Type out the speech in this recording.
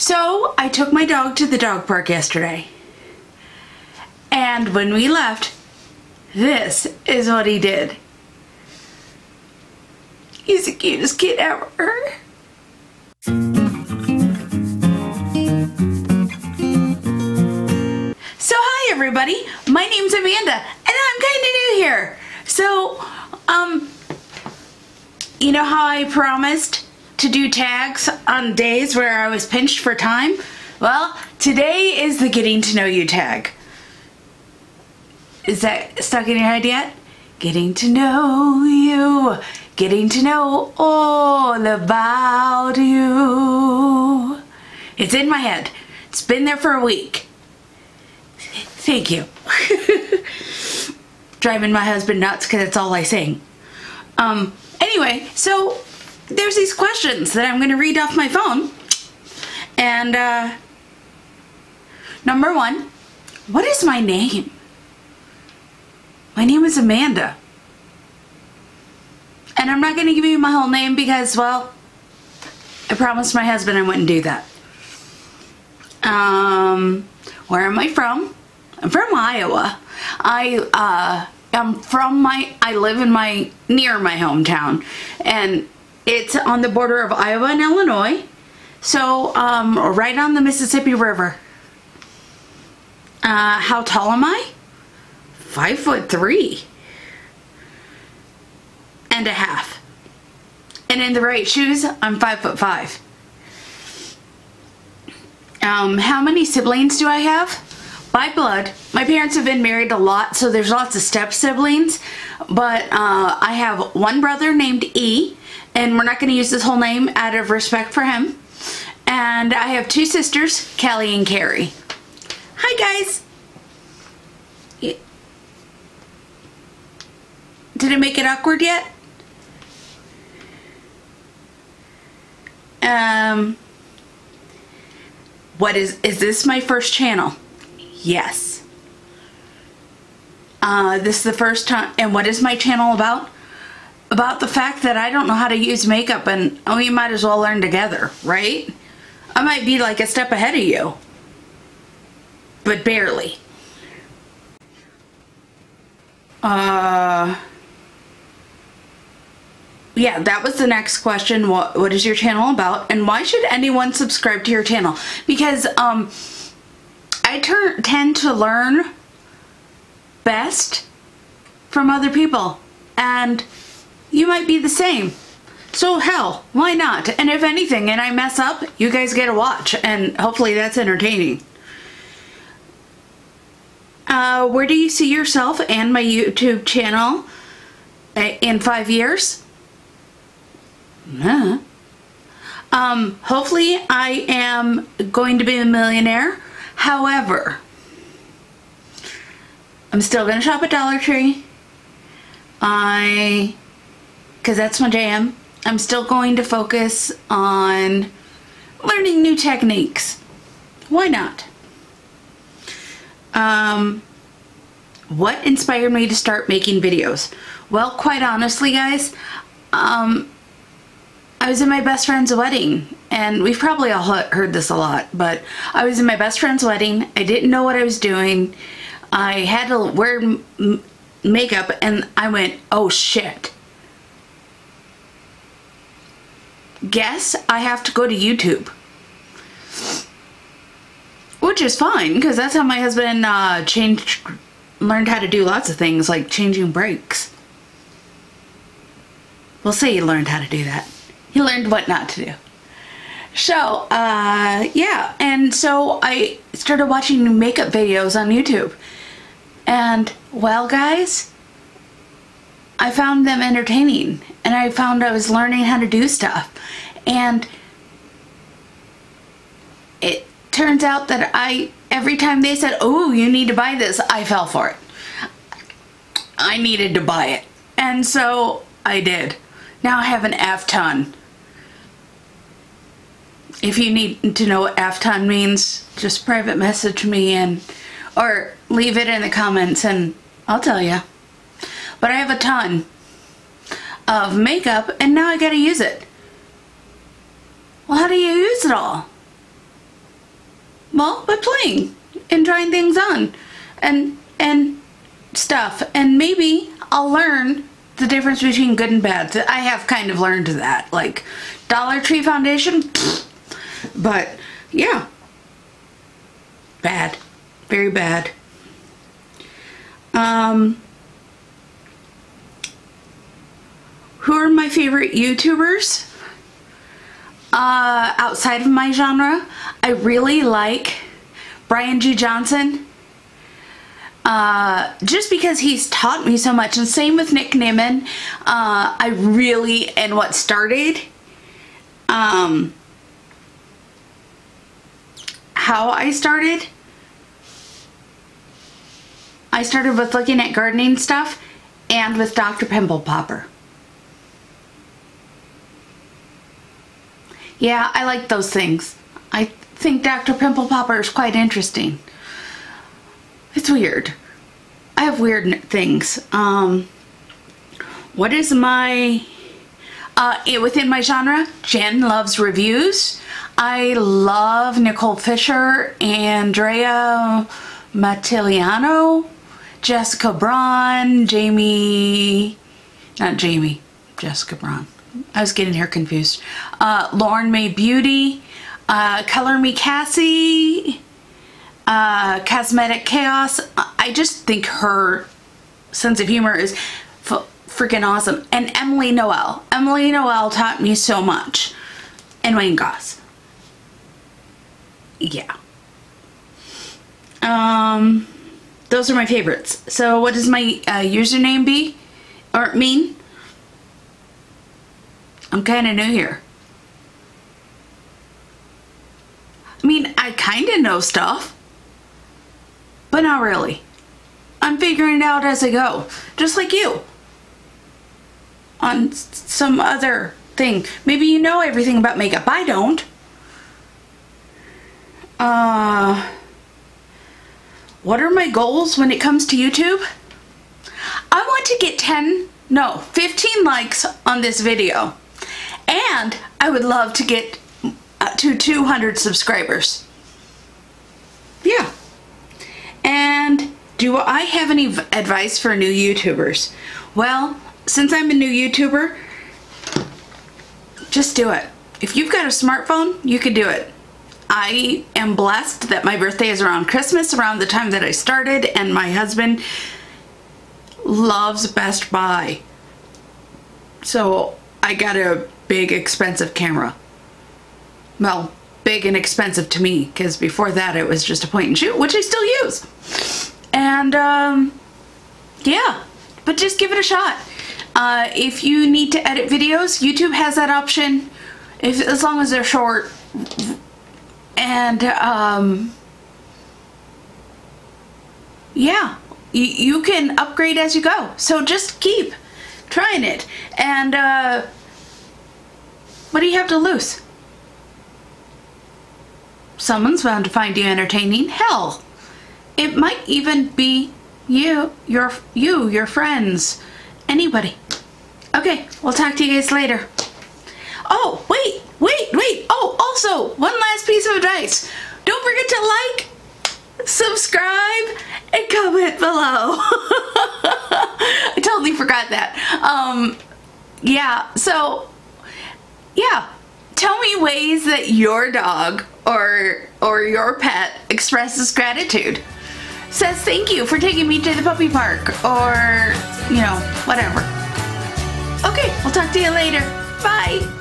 So I took my dog to the dog park yesterday. And when we left, this is what he did. He's the cutest kid ever. So hi everybody, my name's Amanda and I'm kind of new here. So, um, you know how I promised to do tags on days where I was pinched for time? Well, today is the getting to know you tag. Is that stuck in your head yet? Getting to know you, getting to know all about you. It's in my head. It's been there for a week. Thank you. Driving my husband nuts because it's all I sing. Um, anyway, so there's these questions that I'm going to read off my phone. And, uh, number one, what is my name? My name is Amanda. And I'm not going to give you my whole name because, well, I promised my husband I wouldn't do that. Um, where am I from? I'm from Iowa. I, uh, am from my, I live in my, near my hometown. And it's on the border of Iowa and Illinois. So, um, right on the Mississippi River. Uh, how tall am I? Five foot three. And a half. And in the right shoes, I'm five foot five. Um, how many siblings do I have? By blood, my parents have been married a lot, so there's lots of step siblings. But uh, I have one brother named E, and we're not going to use his whole name out of respect for him. And I have two sisters, Kelly and Carrie. Hi, guys. Did I make it awkward yet? Um, what is, is this my first channel? Yes. Uh, this is the first time, and what is my channel about? About the fact that I don't know how to use makeup and oh, we might as well learn together, right? I might be like a step ahead of you, but barely. Uh, yeah, that was the next question. What what is your channel about, and why should anyone subscribe to your channel? Because um, I turn tend to learn best from other people, and you might be the same. So hell, why not? And if anything, and I mess up, you guys get a watch, and hopefully that's entertaining. Uh, where do you see yourself and my YouTube channel uh, in five years? Nah. Um, hopefully I am going to be a millionaire. However, I'm still going to shop at Dollar Tree. I, because that's my jam. I'm still going to focus on learning new techniques. Why not? Um, what inspired me to start making videos? Well, quite honestly, guys, um, I was in my best friend's wedding, and we've probably all heard this a lot, but I was in my best friend's wedding. I didn't know what I was doing. I had to wear makeup, and I went, oh shit. Guess I have to go to YouTube. Which is fine, because that's how my husband uh, changed, learned how to do lots of things, like changing brakes. We'll say he learned how to do that. He learned what not to do. So, uh, yeah, and so I started watching makeup videos on YouTube. And, well, guys, I found them entertaining. And I found I was learning how to do stuff. And it turns out that I, every time they said, oh, you need to buy this, I fell for it. I needed to buy it. And so I did. Now I have an F ton. If you need to know what AFTON means, just private message me and or leave it in the comments and I'll tell you. But I have a ton of makeup and now I gotta use it. Well, how do you use it all? Well, by playing and trying things on and and stuff. And maybe I'll learn the difference between good and bad. I have kind of learned that. Like Dollar Tree Foundation, but yeah. Bad. Very bad. Um Who are my favorite YouTubers? Uh, outside of my genre, I really like Brian G. Johnson. Uh, just because he's taught me so much, and same with Nick Nimmin. Uh, I really, and what started, um, how I started, I started with looking at gardening stuff and with Dr. Pimple Popper. Yeah, I like those things. I think Dr. Pimple Popper is quite interesting. It's weird. I have weird things. Um, what is my... Uh, within my genre, Jen Luv's Reviews. I love Nicole Fisher, Andrea Matillano, Jessica Braun, Jamie... Not Jamie, Jessica Braun. I was getting her confused. Uh, Lauren Mae Beauty, uh, Color Me Cassie, uh, Cosmetic Chaos. I just think her sense of humor is freaking awesome. And Emily Noel. Emily Noel taught me so much. And Wayne Goss. Yeah. Um, those are my favorites. So what does my uh, username be? Or mean? I'm kind of new here. I mean, I kind of know stuff, but not really. I'm figuring it out as I go, just like you. On some other thing. Maybe you know everything about makeup. I don't. Uh, what are my goals when it comes to YouTube? I want to get 10, no, 15 likes on this video. And I would love to get to 200 subscribers. Yeah. And do I have any advice for new YouTubers? Well, since I'm a new YouTuber, just do it. If you've got a smartphone, you can do it. I am blessed that my birthday is around Christmas, around the time that I started, and my husband loves Best Buy. So I got a big expensive camera. Well, big and expensive to me because before that it was just a point and shoot, which I still use. And um, yeah, but just give it a shot. Uh, if you need to edit videos, YouTube has that option. If as long as they're short, and um, yeah, you, you can upgrade as you go. So just keep trying it. And uh, what do you have to lose? Someone's bound to find you entertaining. Hell, it might even be you, your you, your friends, anybody. Okay, we'll talk to you guys later. Oh, wait, wait, wait. Oh, also, one last piece of advice. Don't forget to like, subscribe, and comment below. I totally forgot that. Um, yeah, so yeah, tell me ways that your dog or or your pet expresses gratitude. Says thank you for taking me to the puppy park or, you know, whatever. Okay, I'll talk to you later. Bye.